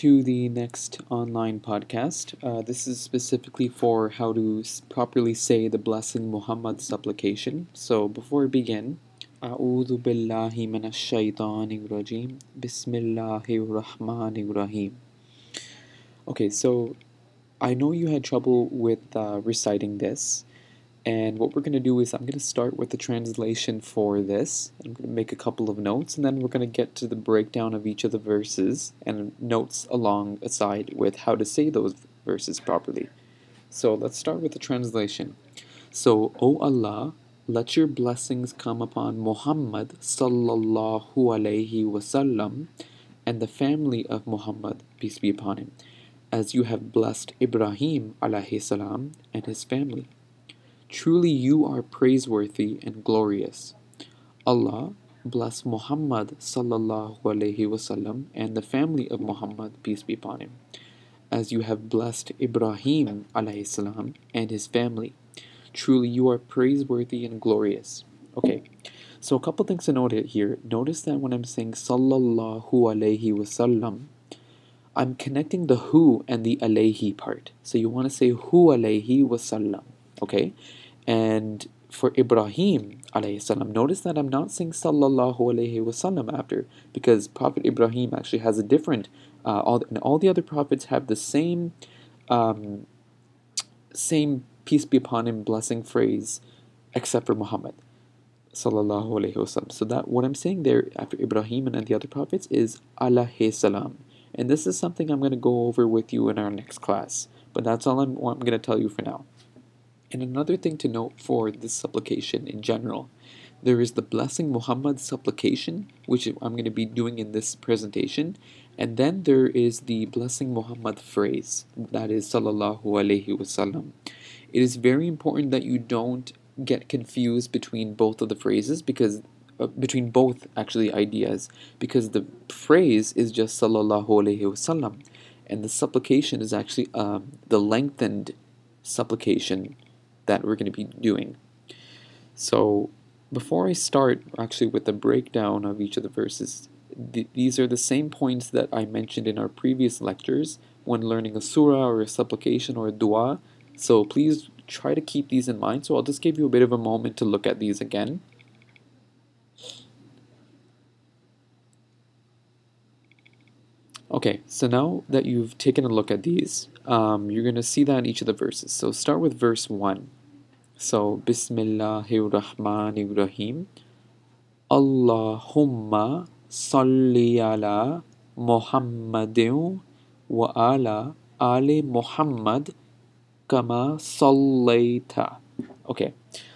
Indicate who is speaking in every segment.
Speaker 1: to the next online podcast. Uh, this is specifically for how to s- properly say the blessing Muhammad supplication. So before we begin, أعوذ بالله من الشيطان الرجيم بسم الله الرحمن الرحيم. Okay, so I know you had trouble with uh, reciting this, and what we're going to do is I'm going to start with the translation for this. I'm going to make a couple of notes, and then we're going to get to the breakdown of each of the verses and notes along aside with how to say those verses properly. So let's start with the translation. So, O Allah, let your blessings come upon Muhammad sallallahu alaihi wasallam and the family of Muhammad, peace be upon him, as you have blessed Ibrahim alayhi salam and his family. Truly you are praiseworthy and glorious. Allah bless Muhammad sallallahu alaihi wasallam and the family of Muhammad peace be upon him as you have blessed Ibrahim alayhi salam and his family. Truly you are praiseworthy and glorious. Okay. So a couple things to note here. Notice that when I'm saying sallallahu alaihi wasallam I'm connecting the who and the alayhi part. So you want to say hu alayhi wasallam. Okay? And for Ibrahim salam, notice that I'm not saying sallallahu alayhi wasallam after because Prophet Ibrahim actually has a different, uh, all, and all the other prophets have the same, um, same peace be upon him blessing phrase except for Muhammad sallallahu alayhi wasallam. So that what I'm saying there after Ibrahim and the other prophets is alayhi salam. And this is something I'm going to go over with you in our next class. But that's all I'm, I'm going to tell you for now. And another thing to note for this supplication in general, there is the Blessing Muhammad supplication, which I'm going to be doing in this presentation. And then there is the Blessing Muhammad phrase, that is Sallallahu Alaihi Wasallam. It is very important that you don't get confused between both of the phrases because uh, between both actually ideas because the phrase is just sallallahu alaihi wasallam and the supplication is actually um, the lengthened supplication that we're going to be doing. So before i start actually with the breakdown of each of the verses th- these are the same points that i mentioned in our previous lectures when learning a surah or a supplication or a dua. So please try to keep these in mind. So i'll just give you a bit of a moment to look at these again Okay, so now that you've taken a look at these, um, you're going to see that in each of the verses. So start with verse 1. So, Bismillahir Rahmanir Rahim. Allahumma salli ala Muhammadin wa ala ali Muhammad kama sallaita. Okay,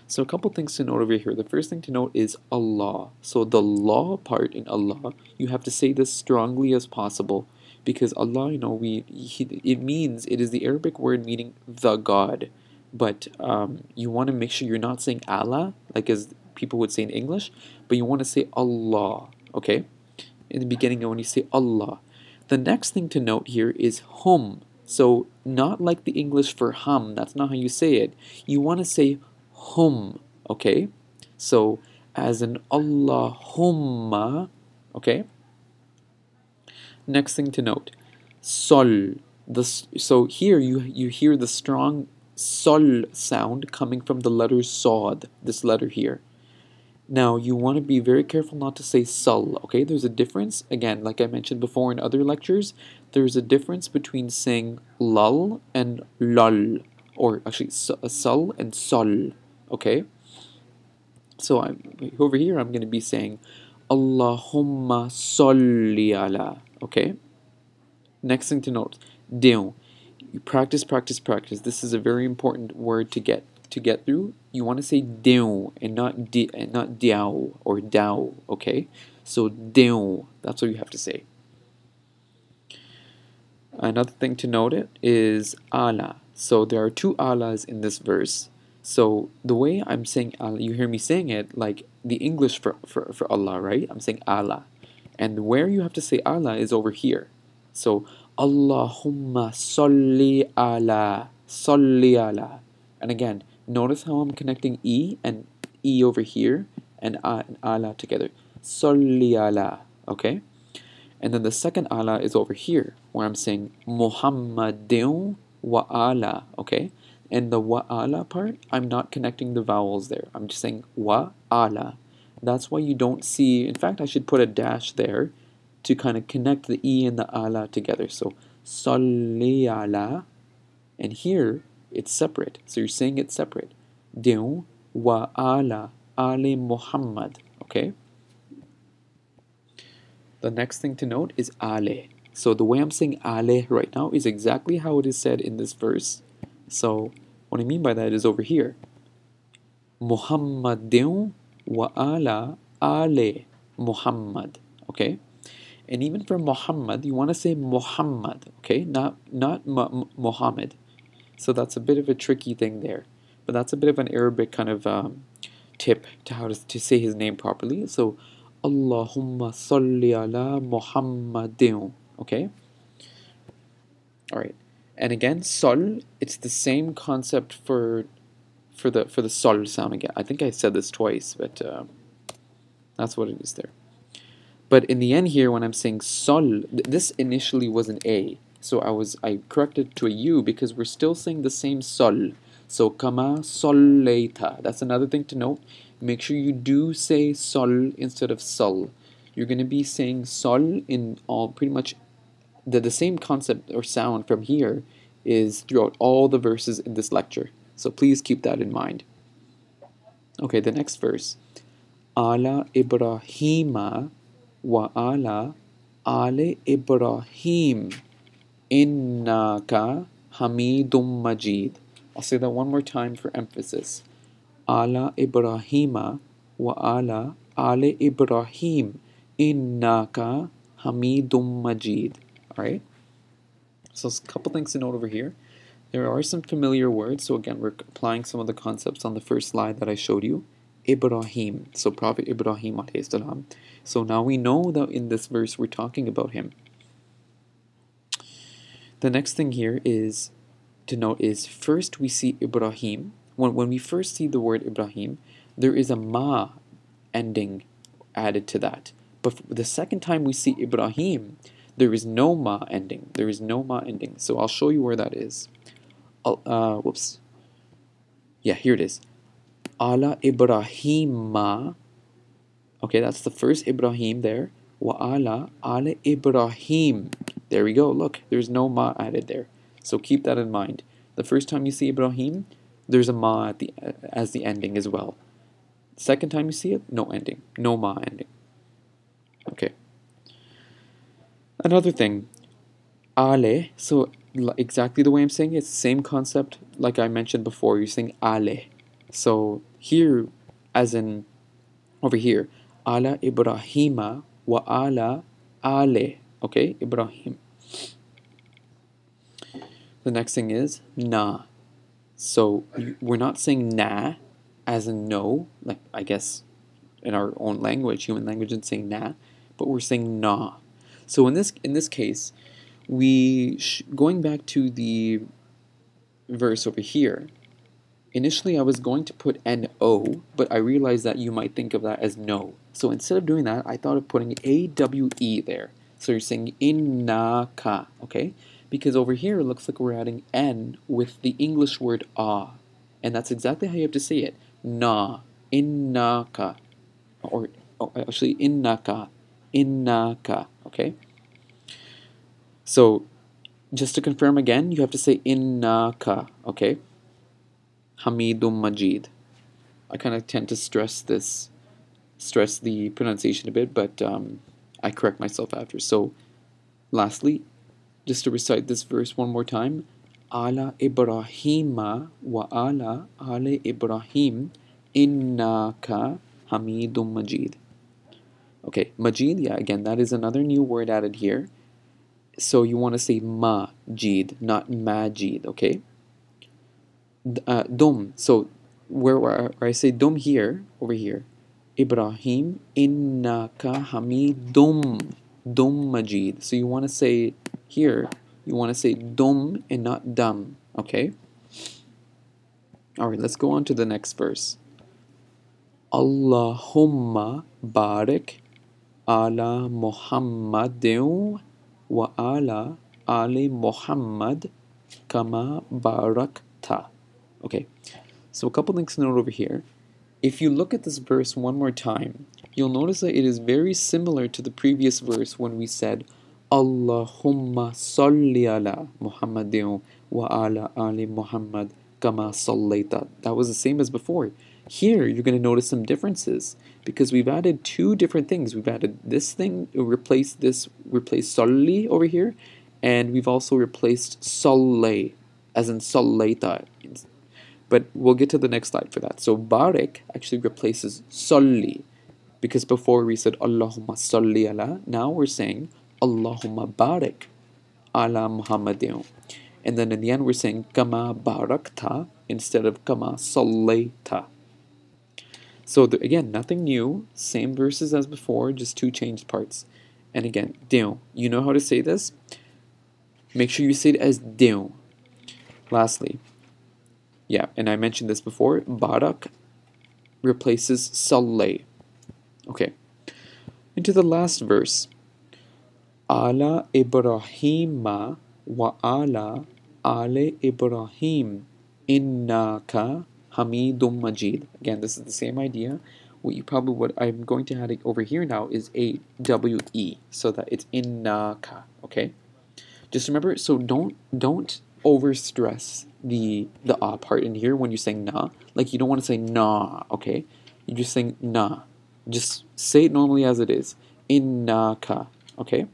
Speaker 1: so a couple things to note over here. The first thing to note is Allah. So the law part in Allah, you have to say this strongly as possible because Allah, you know, we he, it means it is the Arabic word meaning the God, but um, you want to make sure you're not saying Allah like as people would say in English, but you want to say Allah. Okay, in the beginning when you say Allah. The next thing to note here is hum. So not like the English for hum. That's not how you say it. You want to say hum, okay? So as in Allahumma, okay? Next thing to note, sol. The so here you you hear the strong sol sound coming from the letter sod. This letter here. Now you want to be very careful not to say sol, Okay, there's a difference. Again, like I mentioned before in other lectures, there's a difference between saying lul and lol, or actually sol uh, and sol okay so I'm over here I'm going to be saying Allahumma salli ala okay? Next thing to note deon. you practice practice practice. This is a very important word to get to get through. You want to say deon and not di, and not diao or dao okay? So deon, that's what you have to say. Another thing to note it is ala. So there are two alas in this verse. So the way I'm saying Allah, you hear me saying it like the English for, for, for Allah, right? I'm saying Allah. And where you have to say Allah is over here. So Allahumma salli ala, salli ala. And again, notice how I'm connecting E and E over here and, A and Allah together. Salli ala, okay? And then the second ala is over here, where I'm saying Muhammadun wa ala, okay? And the wa ala part, I'm not connecting the vowels there. I'm just saying wa ala. That's why you don't see, in fact, I should put a dash there to kind of connect the e and the ala together. So ala, and here it's separate. So you're saying it's separate. Dun wa ala ali Muhammad, okay? The next thing to note is ale. So the way I'm saying ale right now is exactly how it is said in this verse. So what I mean by that is over here. Muhammad Muhammadun wa ala ale Muhammad. Okay? And even for Muhammad, you want to say Muhammad, okay? Not not Muhammad. So that's a bit of a tricky thing there. But that's a bit of an Arabic kind of um, tip to how to, to say his name properly. So Allahumma salli ala Muhammadin. Okay? Alright. And again, sol, it's the same concept for for the for the sol sound again. I think I said this twice, but uh, that's what it is there. But in the end here, when I'm saying sol, this initially was an A. So I was I corrected to a U because we're still saying the same sol. So kama sollaita. That's another thing to note. Make sure you do say sol instead of sol. You're going to be saying sol in all pretty much the, the same concept or sound from here is throughout all the verses in this lecture. So please keep that in mind. Okay, the next verse. Ala Ibrahima wa ala Ale Ibrahim innaka hamidum majid. I'll say that one more time for emphasis. Ala Ibrahima wa ala Ale Ibrahim innaka Hamidum Majid. Alright? So a couple things to note over here. There are some familiar words. So again, we're applying some of the concepts on the first slide that I showed you. Ibrahim. So Prophet Ibrahim salam. So now we know that in this verse we're talking about him. The next thing here is to note is first we see Ibrahim when, when we first see the word Ibrahim, there is a ma ending added to that. But the second time we see Ibrahim, there is no ma ending. There is no ma ending. So I'll show you where that is. Uh, whoops. Yeah, here it is. Ala Ibrahima. Okay, that's the first Ibrahim there. Wa ala ala Ibrahim. There we go. Look, there's no ma added there. So keep that in mind. The first time you see Ibrahim, there's a ma at the as the ending as well. Second time you see it, no ending, no ma ending. Okay. Another thing, ale. So exactly the way I'm saying it, it's the same concept like I mentioned before. You're saying ale. So here, as in over here, ala Ibrahima wa ala ale. Okay, Ibrahim. The next thing is na. So we're not saying na as in no, like I guess in our own language, human language, and saying na, but we're saying na. So in this in this case, we going back to the verse over here. Initially, I was going to put N-O, but I realized that you might think of that as no. So instead of doing that, I thought of putting A-W-E there. So you're saying in-na-ka, okay? because over here it looks like we're adding N with the English word ah. And that's exactly how you have to say it. Na, innaka, or oh, actually innaka, innaka, okay? So just to confirm again, you have to say innaka, okay? Hamidum Majid. I kind of tend to stress this, stress the pronunciation a bit, but um, I correct myself after. So lastly, just to recite this verse one more time. Ala Ibrahima wa ala ale Ibrahim inna innaka hamidum majid. Okay, majid, yeah, again, that is another new word added here. So you want to say majid, not majid, okay? Uh, dum, so where, where, I say dom here, over here, Ibrahim innaka hamidum dom majid. So you want to say here, you want to say dom and not dum, okay? Alright, let's go on to the next verse. Allahumma barik ala Muhammadin wa ala ali Muhammad kama barakta. Okay, so a couple things to note over here. If you look at this verse one more time, you'll notice that it is very similar to the previous verse when we said Allahumma salli ala Muhammadin wa ala ali Muhammad kama sallaita. That was the same as before. Here, you're going to notice some differences because we've added two different things. We've added this thing, replaced this, replaced salli over here, and we've also replaced salle, as in sallaita. But we'll get to the next slide for that. So barik actually replaces salli because before we said Allahumma salli ala, now we're saying Allahumma barik ala Muhammadin. And then in the end we're saying kama barakta instead of kama sallaita. So the, again, nothing new, same verses as before, just two changed parts. And again, deu. You know how to say this? Make sure you say it as deu. Lastly, yeah, and I mentioned this before, barak replaces saleh. Okay. Into the last verse. Ala Ibrahima wa ala ale Ibrahim innaka Hamidum Majid. Again, this is the same idea. What you probably what I'm going to add over here now is a W E so that it's innaka. Okay. Just remember, so don't don't over stress the the ah part in here when you're saying na. Like you don't want to say nah. Okay. You're just saying na. Just say it normally as it is. Innaka. Okay.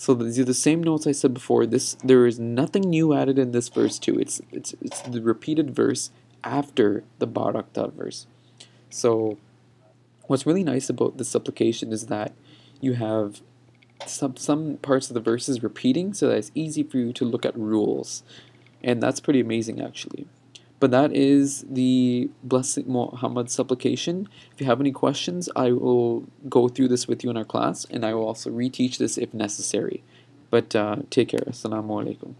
Speaker 1: So these are the same notes I said before. This there is nothing new added in this verse too. It's it's it's the repeated verse after the Barakta verse. So what's really nice about this supplication is that you have some some parts of the verses repeating so that it's easy for you to look at rules. And that's pretty amazing actually. But that is the Blessed Muhammad supplication. If you have any questions, I will go through this with you in our class, and I will also reteach this if necessary. But uh, take care. Assalamu alaikum.